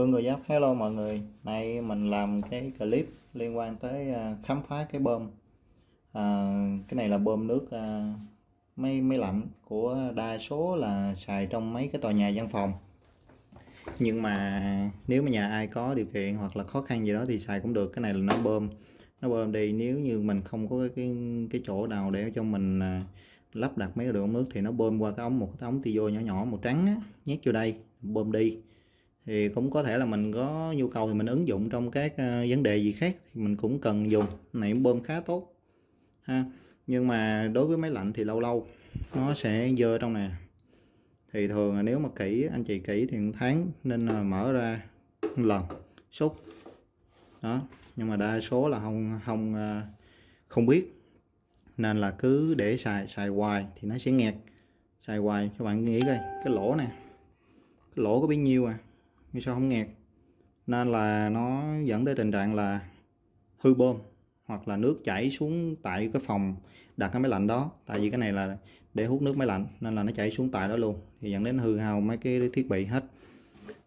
Phương Người Giáp hello mọi người. Nay mình làm cái clip liên quan tới à, khám phá cái bơm. À, cái này là bơm nước à, máy máy lạnh của đa số là xài trong mấy cái tòa nhà văn phòng. Nhưng mà nếu mà nhà ai có điều kiện hoặc là khó khăn gì đó thì xài cũng được. Cái này là nó bơm, nó bơm đi nếu như mình không có cái cái chỗ nào để cho mình à, lắp đặt mấy cái đường ống nước thì nó bơm qua cái ống một cái ống tivo nhỏ nhỏ màu trắng á, nhét vô đây bơm đi thì cũng có thể là mình có nhu cầu thì mình ứng dụng trong các ờ, vấn đề gì khác thì mình cũng cần dùng. Này bơm khá tốt, ha. Nhưng mà đối với máy lạnh thì lâu lâu nó sẽ dơ trong nè. Thì thường là nếu mà kỹ, anh chị kỹ thì một tháng nên là mở ra một lần xúc đó, nhưng mà đa số là không không ờ, không biết. Nên là cứ để xài xài hoài thì nó sẽ nghẹt. Xài hoài, các bạn nghĩ coi, cái lỗ nè, cái lỗ có bấy nhiêu à? Nhưng sao không nghẹt. Nên là nó dẫn tới tình trạng là hư bơm hoặc là nước chảy xuống tại cái phòng đặt cái máy lạnh đó. Tại vì cái này là để hút nước máy lạnh nên là nó chảy xuống tại đó luôn. Thì dẫn đến hư hao mấy cái thiết bị hết.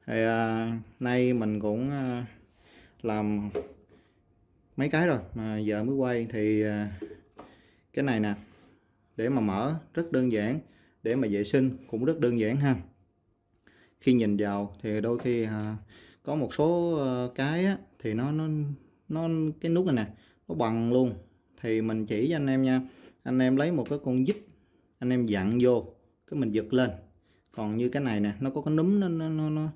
Thì à, nay mình cũng à, làm mấy cái rồi mà giờ mới quay. Thì à, cái này nè để mà mở rất đơn giản để mà vệ sinh cũng rất đơn giản ha khi nhìn vào thì đôi khi à, có một số à, cái á, thì nó nó nó cái nút này nè nó bằng luôn. Thì mình chỉ cho anh em nha anh em lấy một cái con dít anh em dặn vô cái mình giật lên. Còn như cái này nè nó có cái núm nó nó nó nó,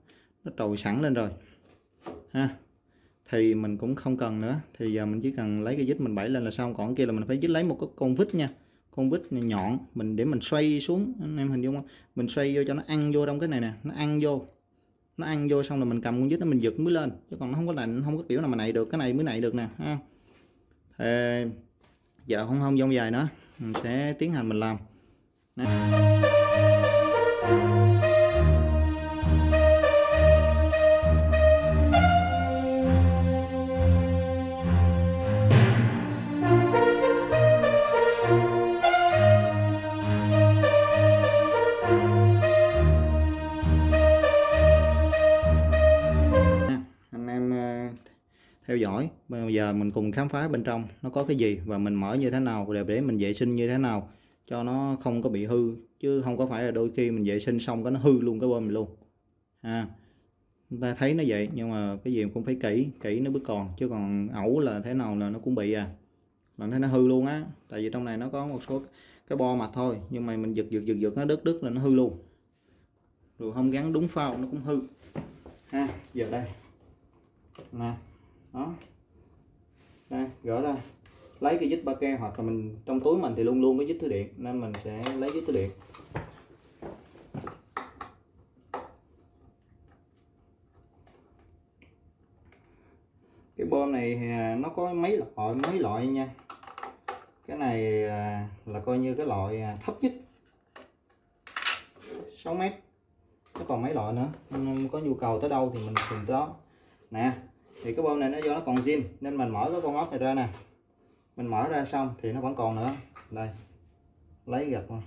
nó trồi sẵn lên rồi. Ha thì mình cũng không cần nữa. Thì giờ mình chỉ cần lấy cái dít mình bẫy lên là xong. Còn kia là mình phải dít lấy một cái con vít nha con vít này nhọn, mình để mình xoay xuống, anh em hình dung không? Mình xoay vô cho nó ăn vô trong cái này nè, nó ăn vô. Nó ăn vô xong rồi mình cầm con vít nó mình giật mới lên, chứ còn nó không có lạnh, không có kiểu nào mà này được, cái này mới này được nè, ha. Thì giờ không không, dông dài nữa, mình sẽ tiến hành mình làm. Nè. Theo dõi. Bây giờ mình cùng khám phá bên trong nó có cái gì và mình mở như thế nào để để mình vệ sinh như thế nào cho nó không có bị hư. Chứ không có phải là đôi khi mình vệ sinh xong cái nó hư luôn cái bơm mình luôn. Ha chúng ta thấy nó vậy nhưng mà cái gì cũng phải kỹ kỹ nó mới còn. Chứ còn ẩu là thế nào là nó cũng bị à. Là thấy nó hư luôn á. Tại vì trong này nó có một số cái bo mặt thôi. Nhưng mà mình giật giật giật giật nó đứt đứt là nó hư luôn. Rồi không gắn đúng phao nó cũng hư. Ha, giờ đây. Nè đó. Đây, gỡ ra. Lấy cái dít ba ke hoặc là mình, trong túi mình thì luôn luôn có dít thứ điện, nên mình sẽ lấy dít thứ điện. Cái bơm này à, nó có mấy loại mấy loại nha. Cái này à, là coi như cái loại à, thấp nhất. 6 mét. Nó còn mấy loại nữa có nhu cầu tới đâu thì mình dùng tới đó. Nè thì cái bơm này nó do nó còn zin, nên mình mở cái con ốc này ra nè. Mình mở ra xong thì nó vẫn còn nữa. Đây, lấy gạch qua.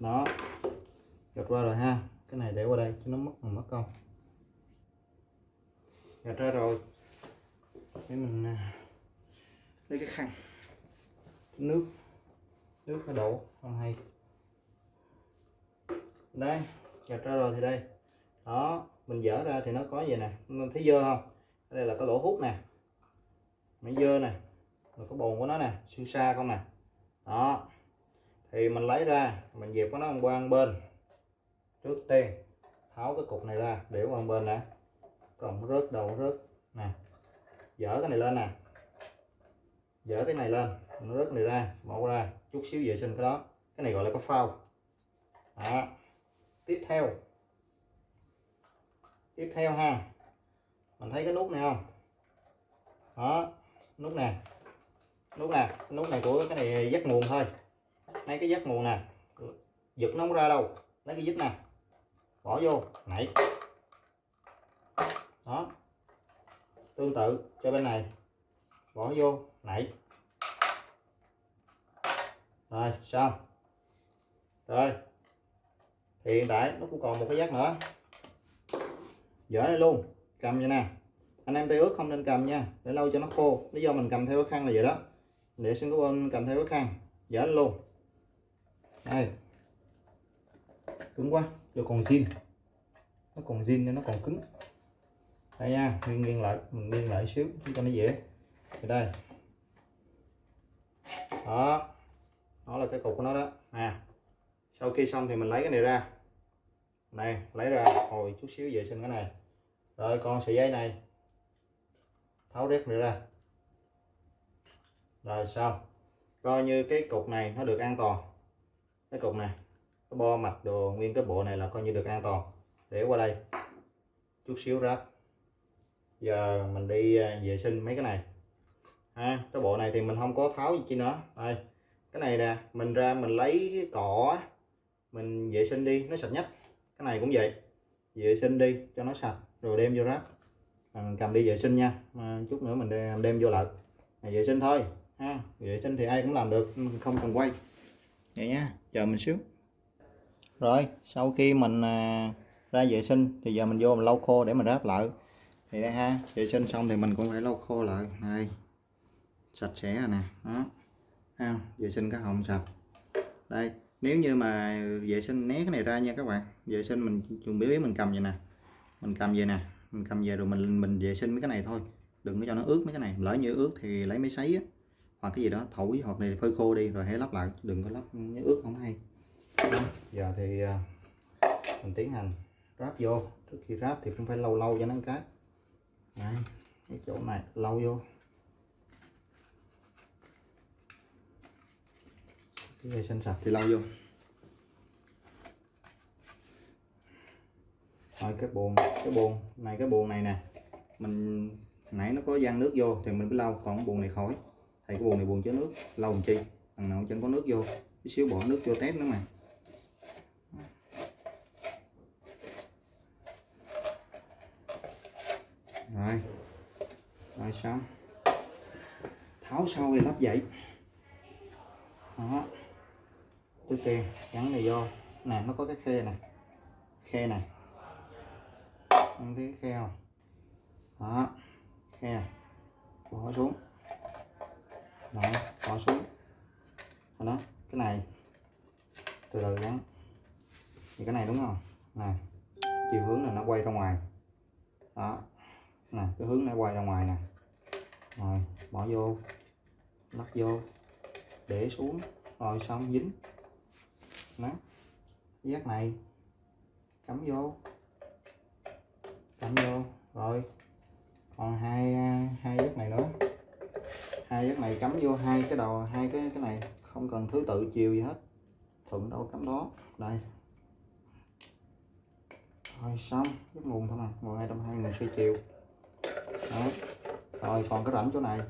Đó, gạch ra rồi ha. Cái này để qua đây cho nó mất mất công. Gạch ra rồi. Để mình à, lấy cái khăn. Nước nước nó đổ, không hay. Đây, gạch ra rồi thì đây. Đó mình dở ra thì nó có vậy nè? Mình thấy dơ không? Đây là cái lỗ hút nè. Mấy dơ nè. Rồi cái bồn của nó nè, siêu xa không nè. Đó. Thì mình lấy ra, mình dẹp có nó qua một bên. Trước tiên, tháo cái cục này ra, để qua một bên nè. Còn rớt đầu rớt. Nè. Dở cái này lên nè. Dở cái này lên. Nó rớt này ra, bỏ ra chút xíu vệ sinh cái đó. Cái này gọi là cái phao. Đó. Tiếp theo tiếp theo ha. Mình thấy cái nút này không? Đó, nút nè nút nè nút này của cái này dắt nguồn thôi. Lấy cái dắt nguồn nè. Giật nó không ra đâu. Lấy cái dít nè bỏ vô. Nảy đó. Tương tự cho bên này. Bỏ vô. Nảy rồi, xong. Rồi. Thì hiện tại nó cũng còn một cái dắt nữa dở này luôn. Cầm vậy nè. Anh em tay ướt không nên cầm nha. Để lâu cho nó khô. Lý do mình cầm theo cái khăn là vậy đó. Để xin có bên cầm theo cái khăn. Dở luôn. Đây. Cứng quá. Rồi còn zin. Nó còn zin nên nó còn cứng. Đây nha, nghiêng nghiêng lại, mình nghiêng lại xíu cho nó dễ. Thì đây. Đó. Đó là cái cục của nó đó. À. Sau khi xong thì mình lấy cái này ra này lấy ra hồi chút xíu vệ sinh cái này. Rồi con sợi dây này. Tháo rét nữa ra. Rồi xong. Coi như cái cục này nó được an toàn. Cái cục này cái bo mạch đồ nguyên cái bộ này là coi như được an toàn. Để qua đây. Chút xíu ra, giờ mình đi à, vệ sinh mấy cái này. Ha cái bộ này thì mình không có tháo gì chi nữa. Đây. Cái này nè mình ra mình lấy cái cỏ mình vệ sinh đi nó sạch nhất cái này cũng vậy. Vệ sinh đi cho nó sạch rồi đem vô ráp. Mình cầm đi vệ sinh nha. À, chút nữa mình đem, đem vô lại vệ sinh thôi ha. Vệ sinh thì ai cũng làm được không cần quay. Vậy nha chờ mình xíu. Rồi sau khi mình à, ra vệ sinh thì giờ mình vô mình lau khô để mình ráp lại. Thì đây ha vệ sinh xong thì mình cũng phải lau khô lại. Này sạch sẽ rồi nè. Đó ha vệ sinh cái họng sạch. Đây nếu như mà vệ sinh né cái này ra nha các bạn. Vệ sinh mình chuẩn bị mình cầm vậy nè. Mình cầm về nè. Mình cầm về rồi mình mình vệ sinh mấy cái này thôi. Đừng có cho nó ướt mấy cái này. Lỡ như ướt thì lấy máy sấy á. Hoặc cái gì đó thổi hoặc này phơi khô đi rồi hãy lắp lại. Đừng có lắp cái ướt không hay. Giờ thì ờ, mình tiến hành ráp vô. Trước khi ráp thì cũng phải lâu lâu cho nó cái. Đấy, cái chỗ này lâu vô. Cái sinh sạch thì lau vô. Rồi cái bồn cái bồn này cái bồn này nè. Mình nãy nó có gian nước vô thì mình phải lau còn bồn này khỏi. Thì cái bồn này bồn chứa nước. Lau làm chi? Thằng nào chẳng có nước vô. Tí xíu bỏ nước vô tép nữa mà. Rồi. Rồi xong. Tháo sau thì lắp dậy đó kia gắn này vô. Nè, nó có cái khe này khe này không thấy khe không? Đó, khe. Bỏ xuống. Đó, bỏ xuống. Đó cái này. Từ từ gắn thì cái này đúng không? Nè, chiều hướng là nó quay ra ngoài. Đó, nè, cái hướng này quay ra ngoài nè. Rồi, bỏ vô. Lắp vô. Để xuống. Rồi xong, dính đó giác này. Cắm vô. Cắm vô. Rồi. Còn hai hai giác này nữa. Hai giác này cắm vô hai cái đầu, hai cái cái này. Không cần thứ tự chiều gì hết. Thuận đâu cắm đó. Đây. Rồi, xong. Cái nguồn thôi mà. Nguồn hai trăm hai nguồn xoay chiều. Đó. rồi, còn cái rãnh chỗ này.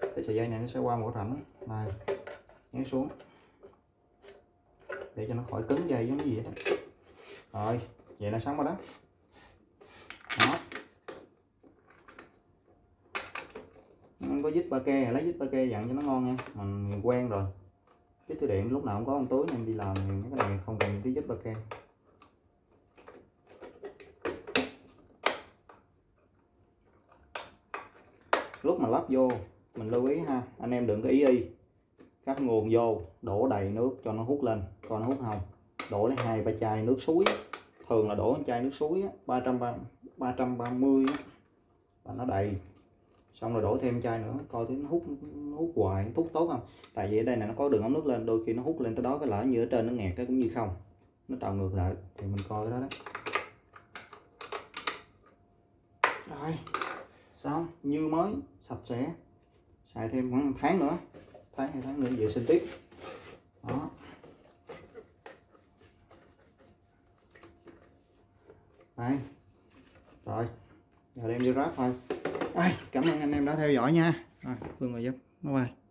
Cái sợi dây này nó sẽ qua một rãnh. Này. Nhấn xuống để cho nó khỏi cứng dây giống cái gì đó. Rồi, vậy là xong rồi đó. Đó. Có dít ba ke, lấy dít ba ke dặn cho nó ngon nha. Mình quen rồi. Cái thư điện lúc nào cũng có con túi nên đi làm thì cái này không cần tí dít ba ke. Lúc mà lắp vô, mình lưu ý ha, anh em đừng có ý y cắt nguồn vô, đổ đầy nước cho nó hút lên, coi nó hút không. Đổ lấy hai ba chai nước suối. Thường là đổ chai nước suối ba trăm ba trăm ba mươi và nó đầy. Xong rồi đổ thêm chai nữa, coi thấy nó hút nó hút hoài hút tốt không. Tại vì ở đây này nó có đường ống nước lên, đôi khi nó hút lên tới đó cái lỡ như ở trên nó nghẹt cái cũng như không. Nó trào ngược lại, thì mình coi cái đó đó. Rồi, xong, như mới, sạch sẽ. Xài thêm khoảng tháng nữa tháng hai tháng nữa vệ sinh tiếp. Đó. Đây rồi giờ đem vô ráp thôi. Ai, cảm ơn anh em đã theo dõi nha. Rồi phương ngồi giúp. Bye bye.